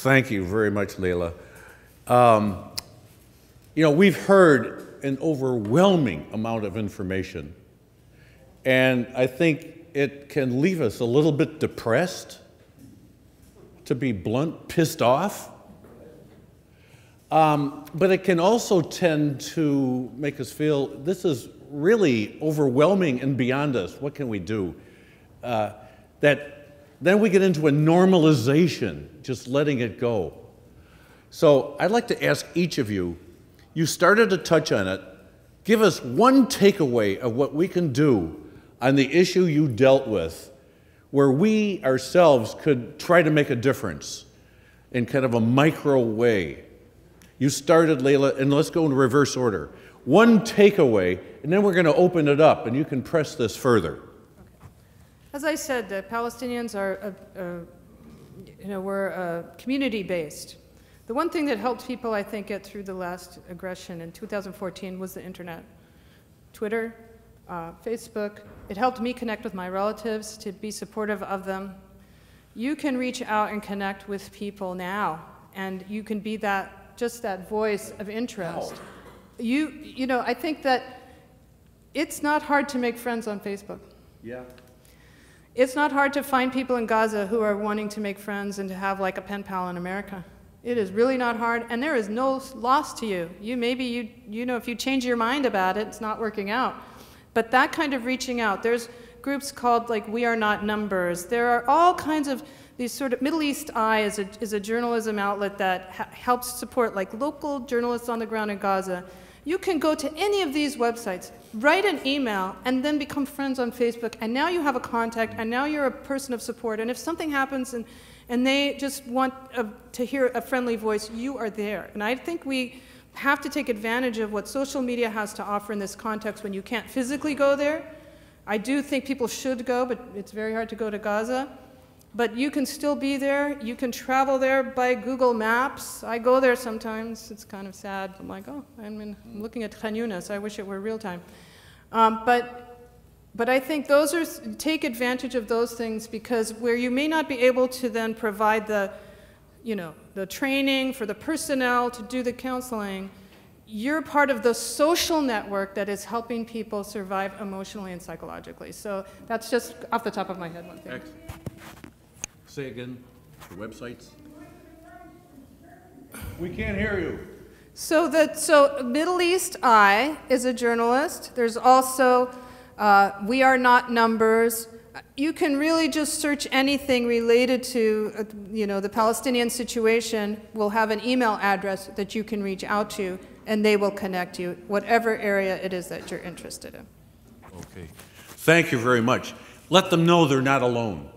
Thank you very much, Leila. Um, you know, we've heard an overwhelming amount of information, and I think it can leave us a little bit depressed, to be blunt, pissed off. Um, but it can also tend to make us feel this is really overwhelming and beyond us. What can we do? Uh, that then we get into a normalization, just letting it go. So I'd like to ask each of you, you started to touch on it. Give us one takeaway of what we can do on the issue you dealt with, where we ourselves could try to make a difference in kind of a micro way. You started, Leila, and let's go in reverse order. One takeaway, and then we're going to open it up, and you can press this further. As I said, the Palestinians are, uh, uh, you know, we're uh, community-based. The one thing that helped people, I think, get through the last aggression in 2014 was the internet. Twitter, Facebook. It helped me connect with my relatives, to be supportive of them. You can reach out and connect with people now, and you can be that just that voice of interest. You, you know, I think that it's not hard to make friends on Facebook. Yeah. It's not hard to find people in Gaza who are wanting to make friends and to have like a pen pal in America. It is really not hard, and there is no loss to you. You maybe you you know if you change your mind about it, it's not working out. But that kind of reaching out, there's groups called like We Are Not Numbers. There are all kinds of these sort of Middle East Eye is a, is a journalism outlet that helps support like local journalists on the ground in Gaza. You can go to any of these websites, write an email, and then become friends on Facebook. And now you have a contact, and now you're a person of support. And if something happens and, and they just want a, to hear a friendly voice, you are there. And I think we have to take advantage of what social media has to offer in this context when you can't physically go there. I do think people should go, but it's very hard to go to Gaza. But you can still be there. You can travel there by Google Maps. I go there sometimes. It's kind of sad. I'm like, oh, I'm, in, I'm looking at Khan. I wish it were real time. Um, but, but I think those are, take advantage of those things because where you may not be able to then provide the, you know, the training for the personnel to do the counseling, you're part of the social network that is helping people survive emotionally and psychologically. So that's just off the top of my head one thing. Excellent. Say again, the websites? We can't hear you. So the so Middle East Eye is a journalist. There's also uh, We Are Not Numbers. You can really just search anything related to, uh, you know, the Palestinian situation. We'll have an email address that you can reach out to, and they will connect you, whatever area it is that you're interested in. Okay. Thank you very much. Let them know they're not alone.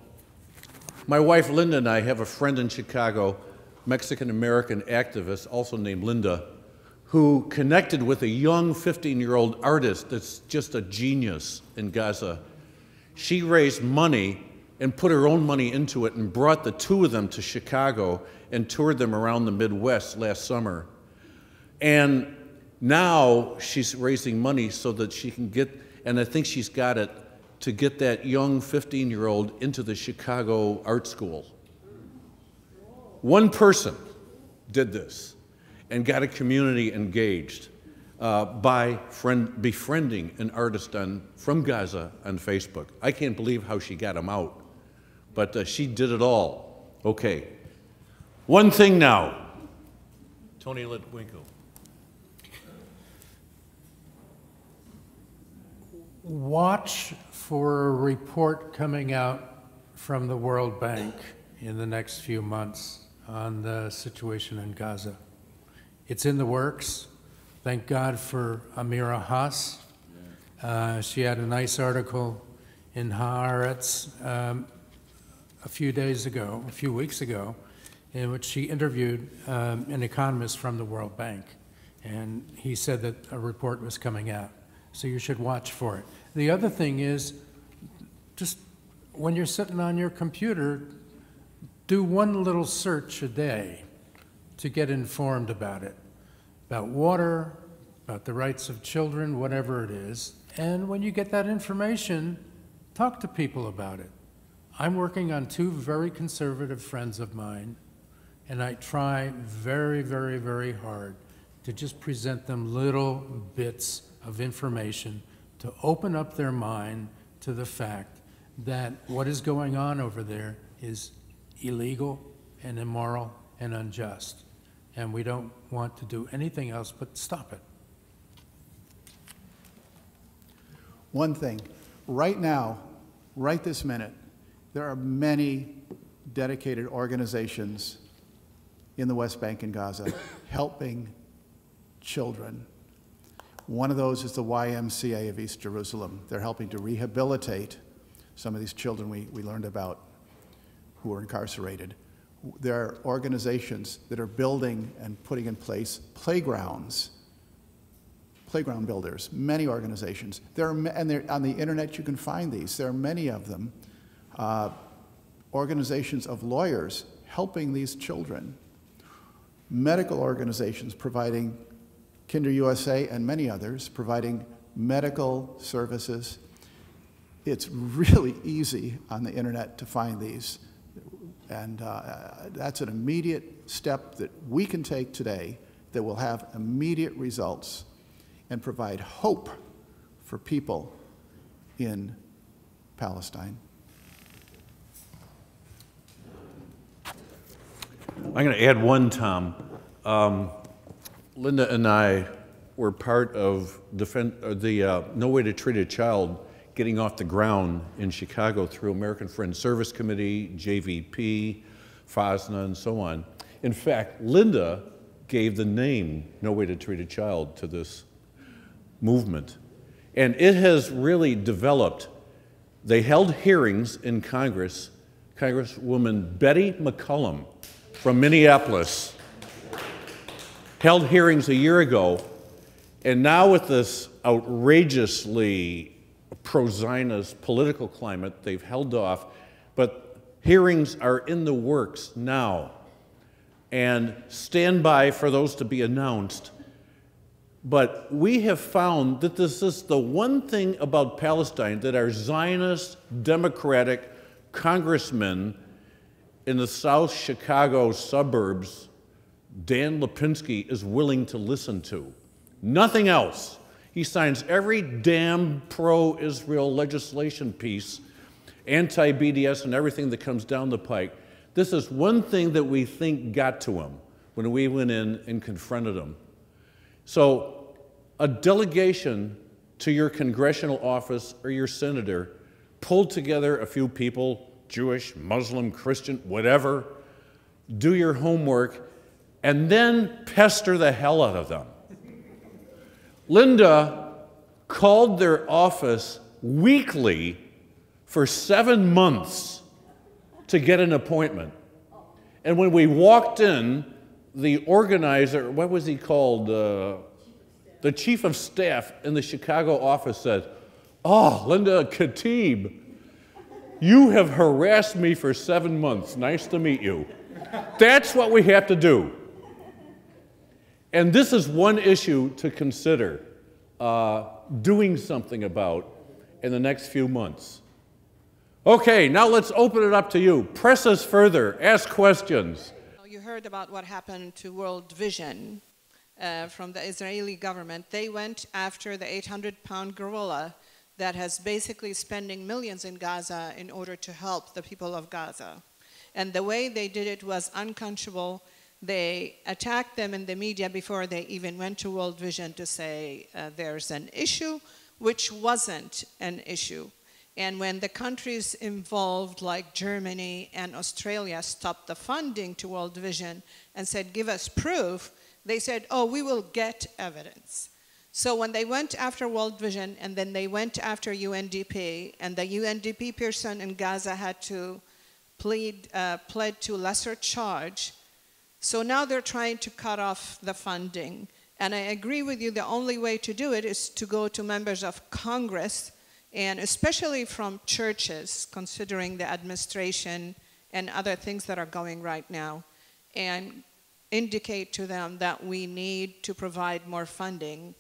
My wife Linda and I have a friend in Chicago, Mexican American activist, also named Linda, who connected with a young 15 year old artist that's just a genius in Gaza. She raised money and put her own money into it and brought the two of them to Chicago and toured them around the Midwest last summer. And now she's raising money so that she can get, and I think she's got it to get that young 15 year old into the Chicago Art School. One person did this and got a community engaged uh, by friend, befriending an artist on, from Gaza on Facebook. I can't believe how she got him out, but uh, she did it all. Okay. One thing now. Tony Litwinkle. Watch for a report coming out from the World Bank in the next few months on the situation in Gaza. It's in the works. Thank God for Amira Hass. Uh, she had a nice article in Haaretz um, a few days ago, a few weeks ago, in which she interviewed um, an economist from the World Bank. And he said that a report was coming out. So you should watch for it. The other thing is, just when you're sitting on your computer, do one little search a day to get informed about it, about water, about the rights of children, whatever it is. And when you get that information, talk to people about it. I'm working on two very conservative friends of mine And I try very, very, very hard to just present them little bits of information to open up their mind to the fact that what is going on over there is illegal and immoral and unjust. And we don't want to do anything else but stop it. One thing, right now, right this minute, there are many dedicated organizations in the West Bank and Gaza helping children. One of those is the YMCA of East Jerusalem. They're helping to rehabilitate some of these children we, we learned about who are incarcerated. There are organizations that are building and putting in place playgrounds playground builders, many organizations. There are, and on the internet you can find these. There are many of them. Uh, organizations of lawyers helping these children. Medical organizations providing Kinder USA and many others providing medical services. It's really easy on the internet to find these. And uh, that's an immediate step that we can take today that will have immediate results and provide hope for people in Palestine. I'm going to add one, Tom. Um, Linda and I were part of defend, uh, the uh, No Way to Treat a Child getting off the ground in Chicago through American Friends Service Committee, JVP, FOSNA, and so on. In fact, Linda gave the name No Way to Treat a Child to this movement. And it has really developed. They held hearings in Congress. Congresswoman Betty McCollum from Minneapolis held hearings a year ago. And now, with this outrageously pro Zionist political climate, they've held off. But hearings are in the works now. And stand by for those to be announced but we have found that this is the one thing about Palestine that our Zionist Democratic congressmen in the South Chicago suburbs, Dan Lipinski, is willing to listen to. Nothing else. He signs every damn pro Israel legislation piece, anti BDS, and everything that comes down the pike. This is one thing that we think got to him when we went in and confronted him. So, a delegation to your congressional office or your senator pulled together a few people, Jewish, Muslim, Christian, whatever, do your homework, and then pester the hell out of them. Linda called their office weekly for seven months to get an appointment. And when we walked in, the organizer, what was he called? Uh, the chief of staff in the Chicago office said, Oh, Linda Khatib, you have harassed me for seven months. Nice to meet you. That's what we have to do. And this is one issue to consider uh, doing something about in the next few months. Okay, now let's open it up to you. Press us further, ask questions You heard about what happened to World Vision uh, from the Israeli government, they went after the 800 pound gorilla that has basically spending millions in Gaza in order to help the people of Gaza. And the way they did it was unconscionable. They attacked them in the media before they even went to World Vision to say uh, there's an issue, which wasn't an issue. And when the countries involved, like Germany and Australia, stopped the funding to World Vision and said, give us proof, they said, oh, we will get evidence. So when they went after World Vision and then they went after UNDP, and the UNDP person in Gaza had to plead, uh, plead to lesser charge, so now they're trying to cut off the funding. And I agree with you, the only way to do it is to go to members of Congress and especially from churches, considering the administration and other things that are going right now, and indicate to them that we need to provide more funding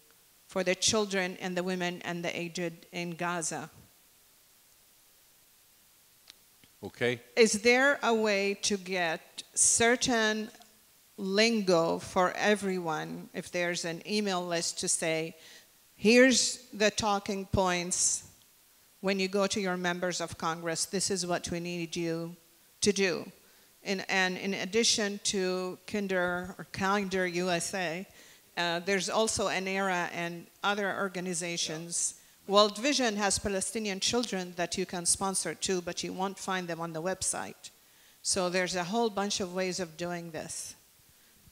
for the children and the women and the aged in Gaza. okay? Is there a way to get certain lingo for everyone if there's an email list to say, here's the talking points when you go to your members of Congress, this is what we need you to do. And, and in addition to Kinder or Calendar USA, uh, there's also ANERA and other organizations. World Vision has Palestinian children that you can sponsor too, but you won't find them on the website. So there's a whole bunch of ways of doing this.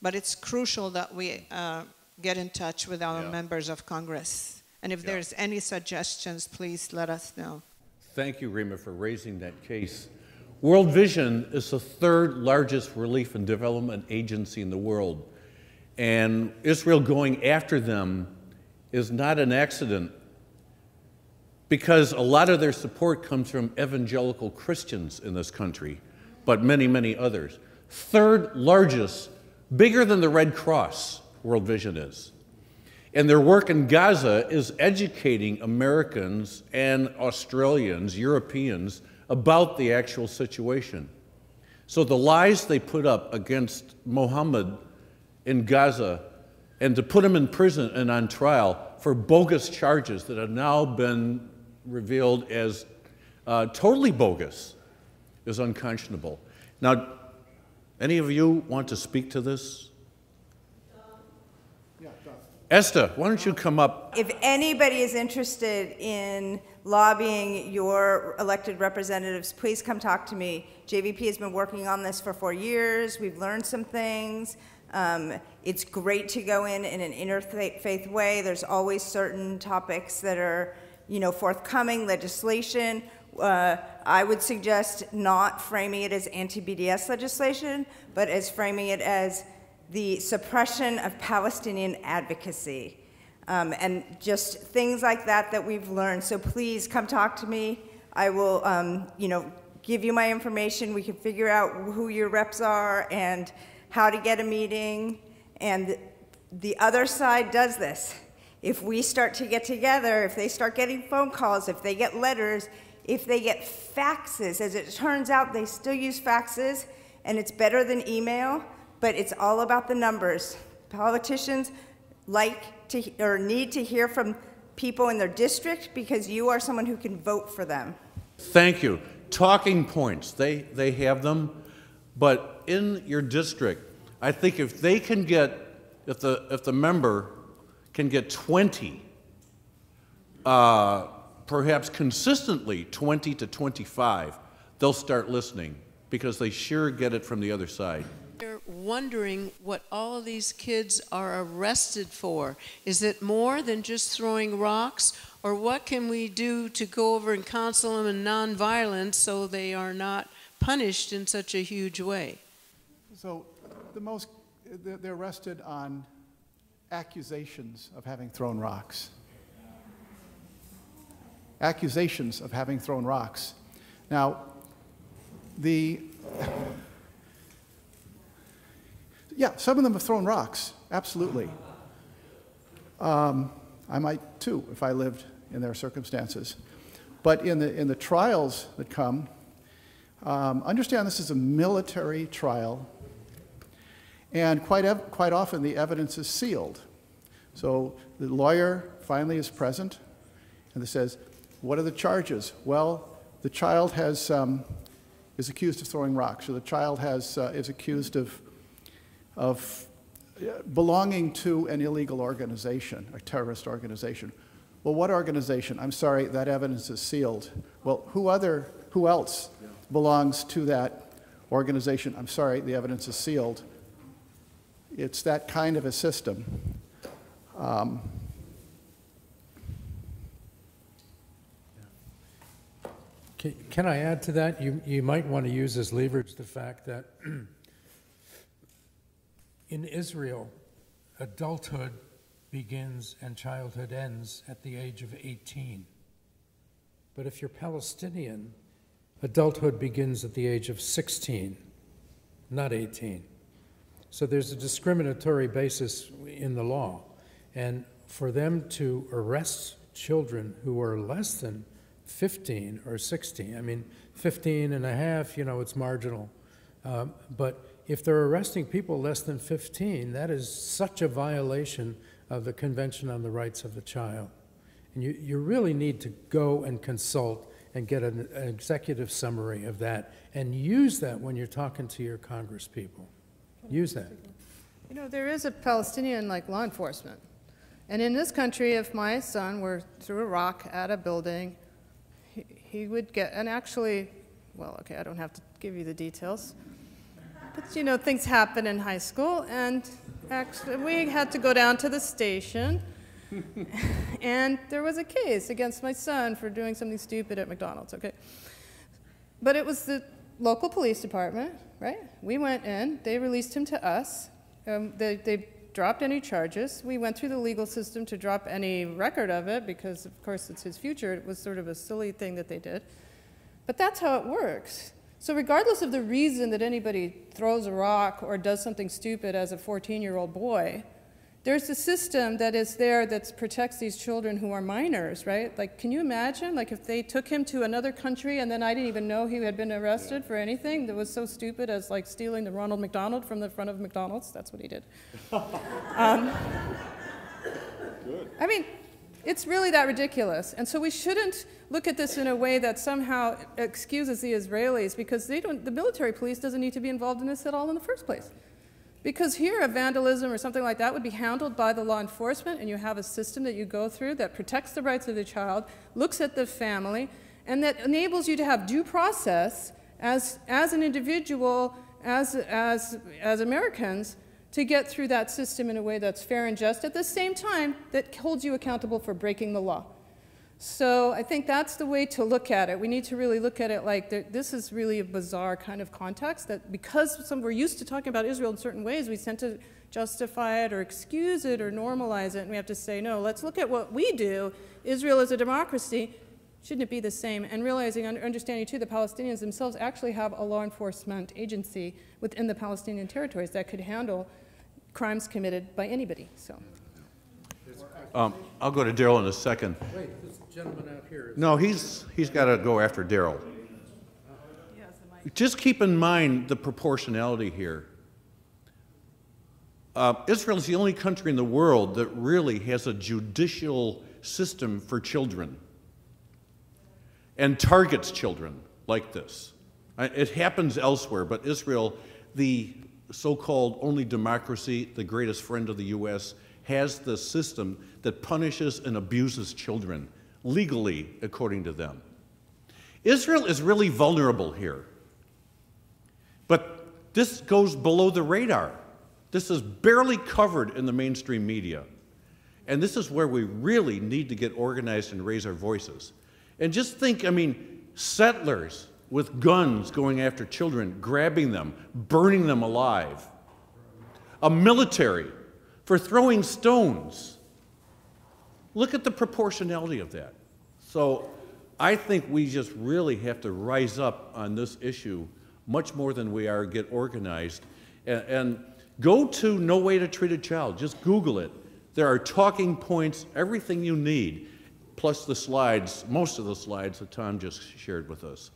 But it's crucial that we uh, get in touch with our Yeah. members of Congress. And if Yeah. there's any suggestions, please let us know. Thank you, Rima, for raising that case. World Vision is the third largest relief and development agency in the world. And Israel going after them is not an accident because a lot of their support comes from evangelical Christians in this country, but many, many others. Third largest, bigger than the Red Cross, World Vision is. And their work in Gaza is educating Americans and Australians, Europeans, about the actual situation. So the lies they put up against Mohammed in Gaza and to put him in prison and on trial for bogus charges that have now been revealed as uh, totally bogus is unconscionable. Now, any of you want to speak to this? Esther, why don't you come up? If anybody is interested in lobbying your elected representatives, please come talk to me. JVP has been working on this for four years. We've learned some things. Um, it's great to go in in an interfaith way. There's always certain topics that are, you know, forthcoming legislation. Uh, I would suggest not framing it as anti-BDS legislation, but as framing it as the suppression of Palestinian advocacy. Um, and just things like that that we've learned. So please come talk to me. I will, um, you know, give you my information. We can figure out who your reps are and how to get a meeting. And the other side does this. If we start to get together, if they start getting phone calls, if they get letters, if they get faxes, as it turns out, they still use faxes, and it's better than email, but it's all about the numbers. Politicians like to or need to hear from people in their district because you are someone who can vote for them. Thank you. Talking points, they, they have them, but in your district, I think if they can get, if the, if the member can get 20, uh, perhaps consistently 20 to 25, they'll start listening because they sure get it from the other side. They're wondering what all of these kids are arrested for. Is it more than just throwing rocks? Or what can we do to go over and counsel them in nonviolence so they are not punished in such a huge way? So the most, they're they're arrested on accusations of having thrown rocks. Accusations of having thrown rocks. Now, the, yeah, some of them have thrown rocks, absolutely. Um, I might too if I lived in their circumstances. But in the, in the trials that come, um, understand this is a military trial, and quite, quite often the evidence is sealed. So the lawyer finally is present, and says, What are the charges? Well, the child has, um, is accused of throwing rocks, or the child has, uh, is accused of, of uh, belonging to an illegal organization, a terrorist organization. Well, what organization? I'm sorry, that evidence is sealed. Well, who other, who else belongs to that organization? I'm sorry, the evidence is sealed. It's that kind of a system. Um, Can can I add to that? You, you might want to use as leverage the fact that in Israel, adulthood begins and childhood ends at the age of 18. But if you're Palestinian, adulthood begins at the age of 16, not 18. So there's a discriminatory basis in the law. And for them to arrest children who are less than 15 or 16. I mean, 15 and a half, you know, it's marginal. Um, But if they're arresting people less than 15, that is such a violation of the Convention on the Rights of the Child. And you, you really need to go and consult and get an, an executive summary of that and use that when you're talking to your congresspeople. Use that. You know, there is a Palestinian like law enforcement. And in this country, if my son were threw a rock at a building, he, would get, and actually, well, okay, I don't have to give you the details. But you know, things happen in high school, and actually, we had to go down to the station, and there was a case against my son for doing something stupid at McDonald's, okay? But it was the local police department, right? We went in, they released him to us. Um, they, they dropped any charges. We went through the legal system to drop any record of it because, of course, it's his future. It was sort of a silly thing that they did. But that's how it works. So, regardless of the reason that anybody throws a rock or does something stupid as a 14 year old boy, there's a system that is there that protects these children who are minors, right? Like, can you imagine, like, if they took him to another country and then I didn't even know he had been arrested for anything that was so stupid as, like, stealing the Ronald McDonald from the front of McDonald's? That's what he did. um, I mean, it's really that ridiculous. And so we shouldn't look at this in a way that somehow excuses the Israelis because they don't, the military police doesn't need to be involved in this at all in the first place. Because here, a vandalism or something like that would be handled by the law enforcement, and you have a system that you go through that protects the rights of the child, looks at the family, and that enables you to have due process as, as an individual, as, as, as Americans, to get through that system in a way that's fair and just, at the same time that holds you accountable for breaking the law. So I think that's the way to look at it. We need to really look at it like this is really a bizarre kind of context that because some, we're used to talking about Israel in certain ways, we tend to justify it or excuse it or normalize it, and we have to say, no, let's look at what we do. Israel is a democracy. Shouldn't it be the same? And realizing, and understanding too, the Palestinians themselves actually have a law enforcement agency within the Palestinian territories that could handle crimes committed by anybody. So. Um, I'll go to Daryl in a second. Wait, this gentleman out here is. No, he's, he's got to go after Daryl. Just keep in mind the proportionality here. Uh, Israel is the only country in the world that really has a judicial system for children and targets children like this. It happens elsewhere, but Israel, the so called only democracy, the greatest friend of the U.S., has the system that punishes and abuses children legally, according to them. Israel is really vulnerable here. But this goes below the radar. This is barely covered in the mainstream media. And this is where we really need to get organized and raise our voices. And just think I mean, settlers with guns going after children, grabbing them, burning them alive, a military for throwing stones. Look at the proportionality of that. So I think we just really have to rise up on this issue much more than we are get organized. And, and go to No Way to Treat a Child. Just Google it. There are talking points, everything you need, plus the slides, most of the slides that Tom just shared with us.